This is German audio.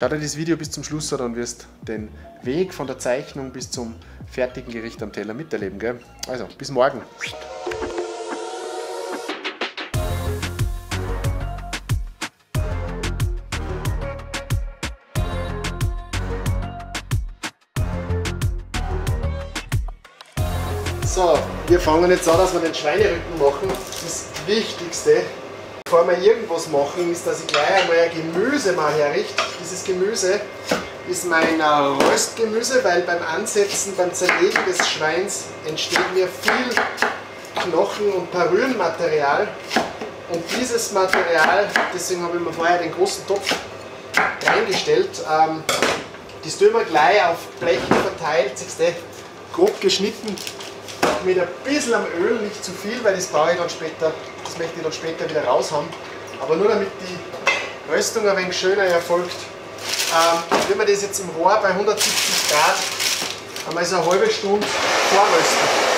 Schau dir das Video bis zum Schluss an und wirst den Weg von der Zeichnung bis zum fertigen Gericht am Teller miterleben. Gell? Also, bis morgen. So, wir fangen jetzt an, dass wir den Schweinerücken machen. Das Wichtigste, bevor wir irgendwas machen, ist, dass ich gleich einmal ein Gemüse mal herrichte. Dieses Gemüse ist mein Röstgemüse, weil beim Ansetzen, beim Zerlegen des Schweins entsteht mir viel Knochen und Parürenmaterial. Und dieses Material, deswegen habe ich mir vorher den großen Topf reingestellt, ähm, das tun wir gleich auf Blechen verteilt, grob geschnitten mit ein bisschen am Öl, nicht zu viel, weil das brauche ich dann später, das möchte ich dann später wieder raus haben. Aber nur damit die Röstung ein wenig schöner erfolgt, ähm, wenn wir das jetzt im Rohr bei 170 Grad einmal so eine halbe Stunde vorrösten.